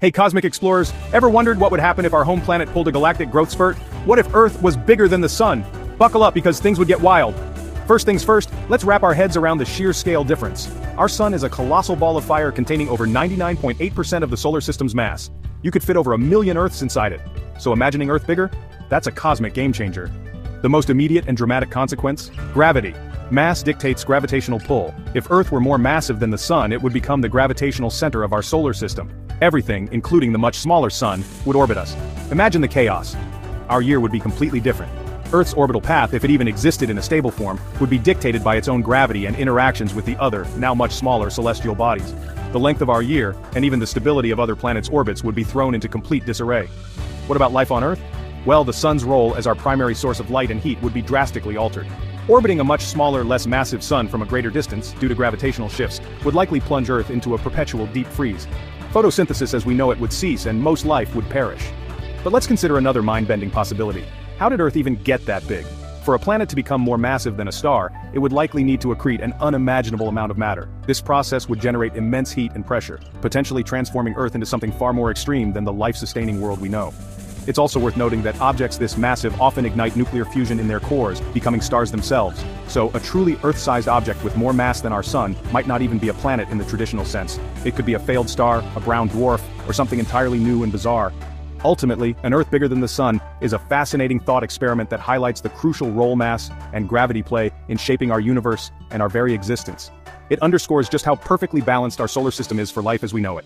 Hey cosmic explorers, ever wondered what would happen if our home planet pulled a galactic growth spurt? What if Earth was bigger than the sun? Buckle up because things would get wild. First things first, let's wrap our heads around the sheer scale difference. Our sun is a colossal ball of fire containing over 99.8% of the solar system's mass. You could fit over a million Earths inside it. So imagining Earth bigger? That's a cosmic game changer. The most immediate and dramatic consequence? Gravity. Mass dictates gravitational pull. If Earth were more massive than the Sun it would become the gravitational center of our solar system. Everything, including the much smaller Sun, would orbit us. Imagine the chaos. Our year would be completely different. Earth's orbital path, if it even existed in a stable form, would be dictated by its own gravity and interactions with the other, now much smaller celestial bodies. The length of our year, and even the stability of other planets' orbits would be thrown into complete disarray. What about life on Earth? Well, the sun's role as our primary source of light and heat would be drastically altered. Orbiting a much smaller, less massive sun from a greater distance, due to gravitational shifts, would likely plunge Earth into a perpetual deep freeze. Photosynthesis as we know it would cease and most life would perish. But let's consider another mind-bending possibility. How did Earth even get that big? For a planet to become more massive than a star, it would likely need to accrete an unimaginable amount of matter. This process would generate immense heat and pressure, potentially transforming Earth into something far more extreme than the life-sustaining world we know. It's also worth noting that objects this massive often ignite nuclear fusion in their cores, becoming stars themselves. So, a truly Earth-sized object with more mass than our sun might not even be a planet in the traditional sense. It could be a failed star, a brown dwarf, or something entirely new and bizarre. Ultimately, an Earth bigger than the Sun is a fascinating thought experiment that highlights the crucial role mass and gravity play in shaping our universe and our very existence. It underscores just how perfectly balanced our solar system is for life as we know it.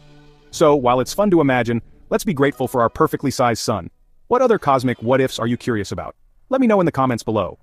So, while it's fun to imagine, let's be grateful for our perfectly sized sun. What other cosmic what-ifs are you curious about? Let me know in the comments below.